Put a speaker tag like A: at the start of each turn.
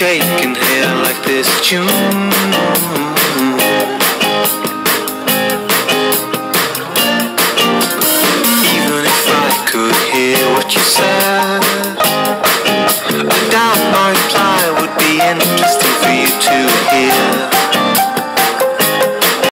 A: shaking here like this tune. Even if I could hear what you said, I doubt my reply would be interesting for you to hear.